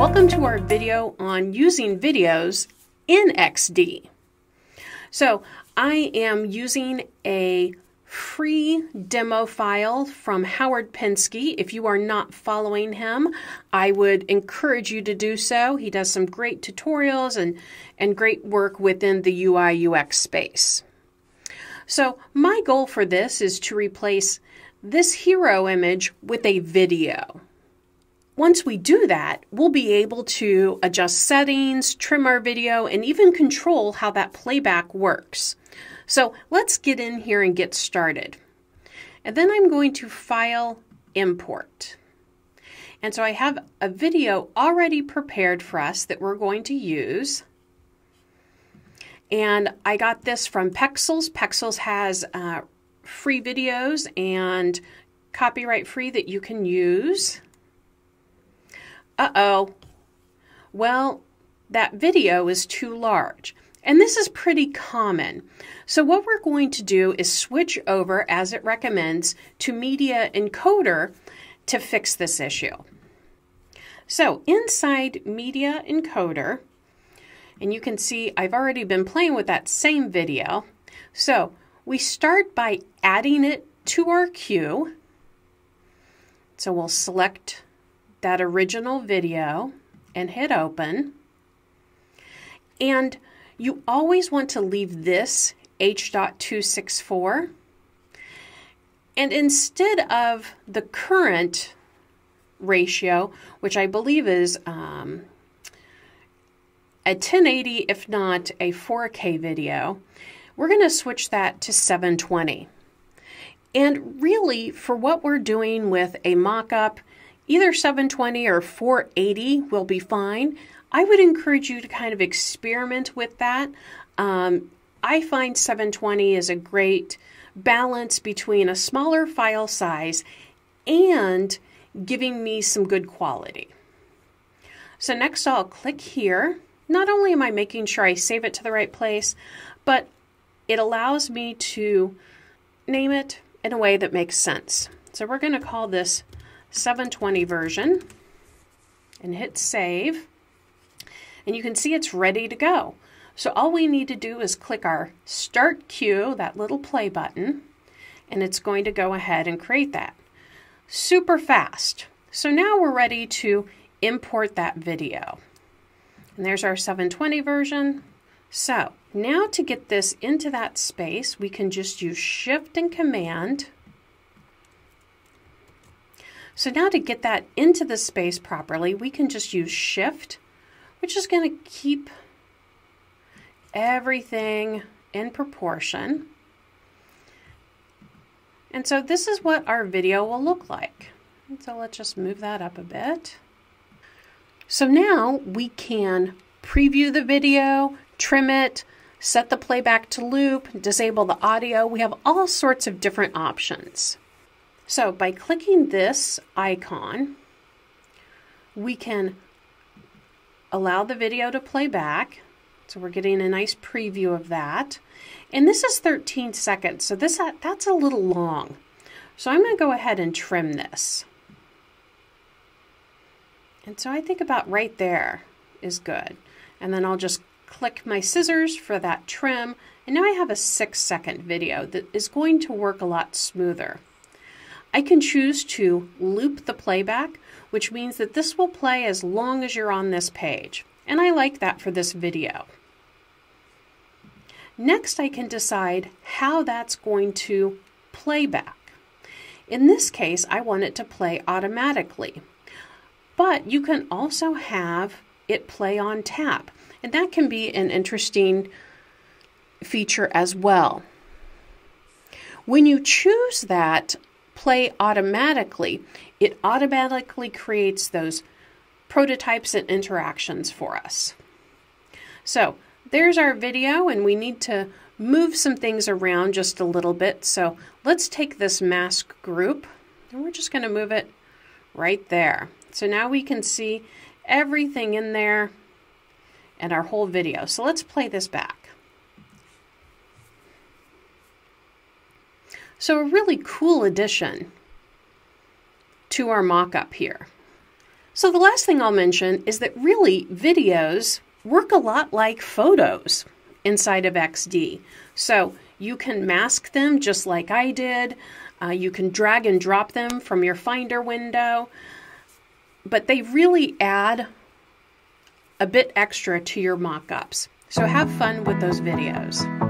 Welcome to our video on using videos in XD. So I am using a free demo file from Howard Pinsky. If you are not following him, I would encourage you to do so. He does some great tutorials and, and great work within the UI UX space. So my goal for this is to replace this hero image with a video. Once we do that, we'll be able to adjust settings, trim our video, and even control how that playback works. So let's get in here and get started. And then I'm going to File, Import. And so I have a video already prepared for us that we're going to use. And I got this from Pexels. Pexels has uh, free videos and copyright free that you can use. Uh-oh. Well, that video is too large. And this is pretty common. So what we're going to do is switch over, as it recommends, to Media Encoder to fix this issue. So inside Media Encoder, and you can see I've already been playing with that same video. So we start by adding it to our queue. So we'll select that original video and hit open. And you always want to leave this H.264. And instead of the current ratio, which I believe is um, a 1080, if not a 4K video, we're going to switch that to 720. And really, for what we're doing with a mock-up, Either 720 or 480 will be fine. I would encourage you to kind of experiment with that. Um, I find 720 is a great balance between a smaller file size and giving me some good quality. So next I'll click here. Not only am I making sure I save it to the right place, but it allows me to name it in a way that makes sense. So we're going to call this 720 version and hit save. And you can see it's ready to go. So all we need to do is click our Start Queue, that little play button, and it's going to go ahead and create that. Super fast. So now we're ready to import that video. And there's our 720 version. So now to get this into that space, we can just use Shift and Command so now to get that into the space properly, we can just use shift, which is going to keep everything in proportion. And so this is what our video will look like. And so let's just move that up a bit. So now we can preview the video, trim it, set the playback to loop, disable the audio. We have all sorts of different options. So by clicking this icon, we can allow the video to play back. So we're getting a nice preview of that. And this is 13 seconds, so this uh, that's a little long. So I'm going to go ahead and trim this. And so I think about right there is good. And then I'll just click my scissors for that trim. And now I have a six second video that is going to work a lot smoother. I can choose to loop the playback, which means that this will play as long as you're on this page. And I like that for this video. Next, I can decide how that's going to play back. In this case, I want it to play automatically. But you can also have it play on tap. And that can be an interesting feature as well. When you choose that play automatically, it automatically creates those prototypes and interactions for us. So there's our video and we need to move some things around just a little bit. So let's take this mask group and we're just going to move it right there. So now we can see everything in there and our whole video. So let's play this back. So a really cool addition to our mock-up here. So the last thing I'll mention is that really videos work a lot like photos inside of XD. So you can mask them just like I did. Uh, you can drag and drop them from your Finder window. But they really add a bit extra to your mock-ups. So have fun with those videos.